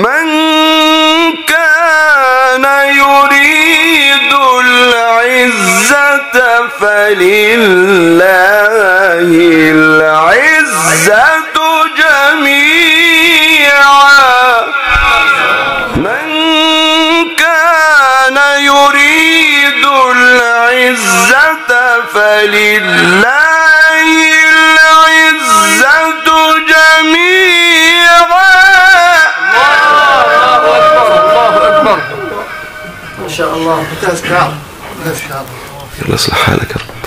من كان يريد العزة فلله العزة جميعا. من كان يريد العزة فلله الله يلا اصلح حالك يا رب.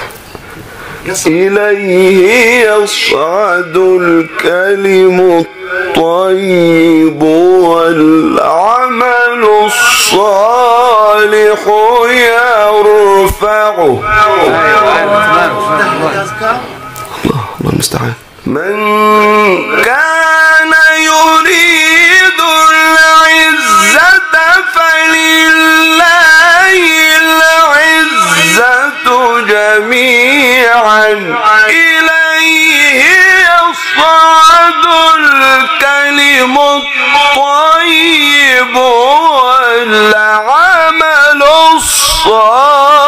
إليه يصعد الكلم الطيب والعمل الصالح يرفعه. الله المستعان. من كان يريد الكلم الطيب والعمل الصالح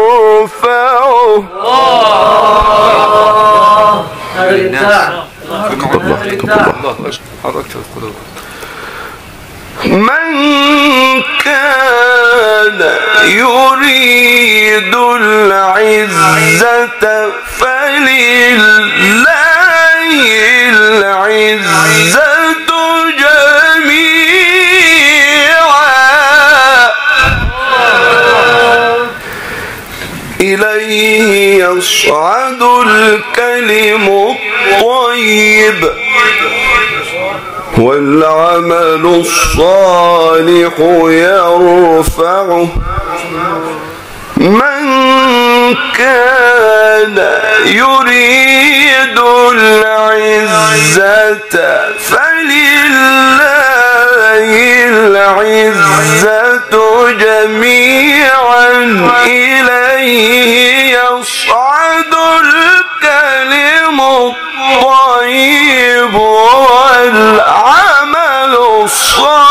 يرفعه. الله الله من كان يريد العزة فلله إليه يصعد الكلم الطيب والعمل الصالح يرفعه من كان يريد العزة فلله العزة جميعا إليه يصعد الكلم الطيب والعمل الصالح.